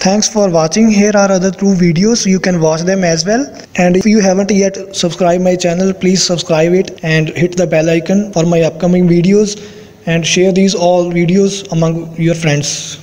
Thanks for watching. Here are other two videos. You can watch them as well. And if you haven't yet subscribed my channel, please subscribe it and hit the bell icon for my upcoming videos and share these all videos among your friends.